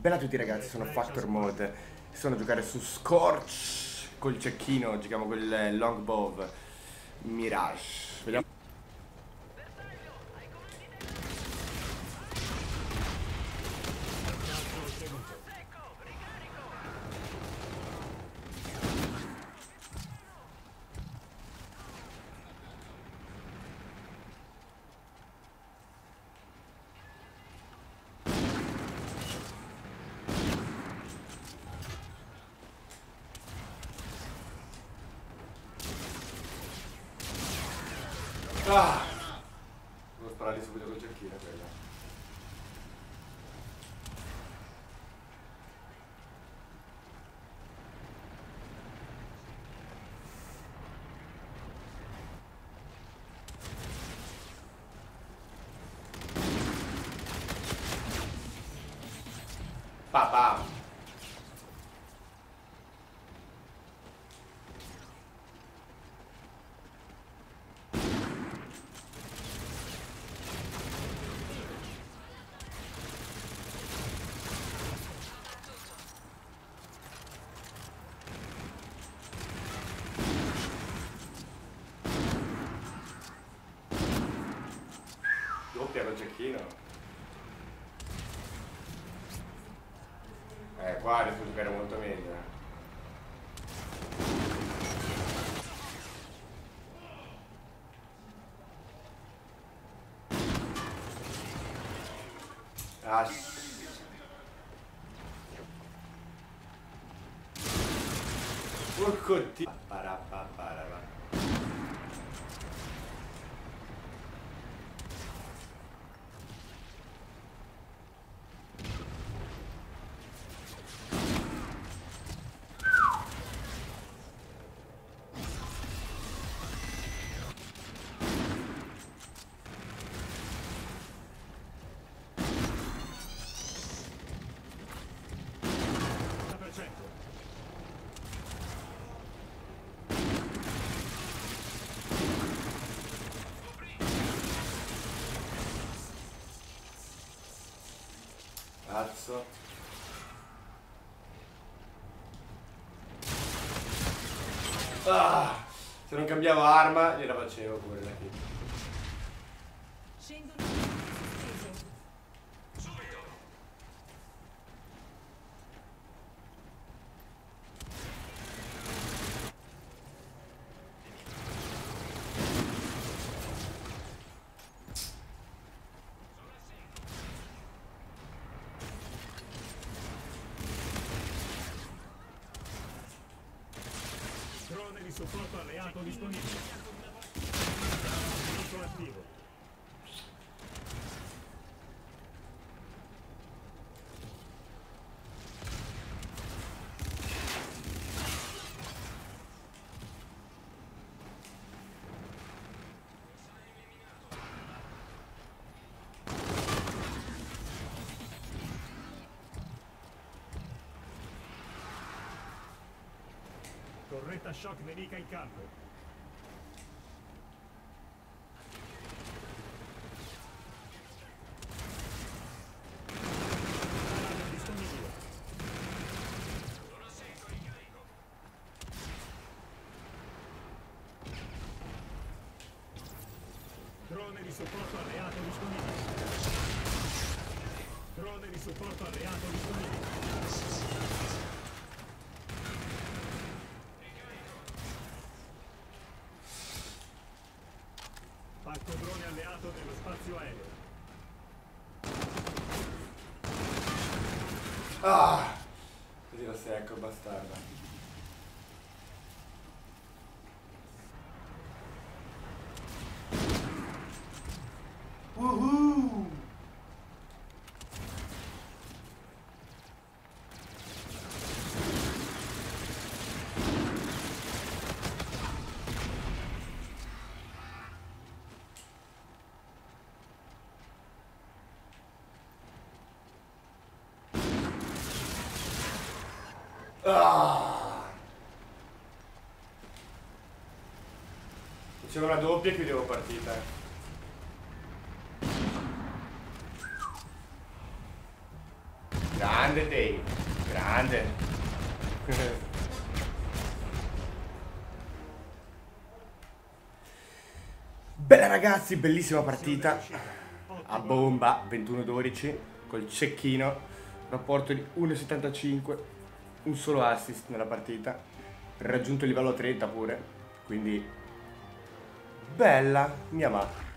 Bella a tutti ragazzi, sono Factor Mode. Sono a giocare su Scorch Col cecchino, giochiamo con il Longbow Mirage. Vediamo Ah! Devo sparare subito col cecchino quella. Papà! Doppia col cecchino. Eh, qua riesco a giocare molto meglio. Ah, Porco dio. Parapapara. Cazzo. Ah, se non cambiavo arma gliela facevo pure la hit. Di supporto alleato disponibile. Attivo. Torretta shock nemica in campo. Drone di supporto alleato disponibile. Drone di supporto alleato disponibile. Pacco drone alleato nello spazio aereo. Ah! Così lo secco, bastarda. Woohoo! Ah! C'è una doppia e chiudevo partita. Grande Dave. Grande. Bella ragazzi, bellissima partita. A bomba, 21-12, col cecchino. Rapporto di 1,75. Un solo assist nella partita. Raggiunto il livello 30 pure. Quindi... Bella, mia va.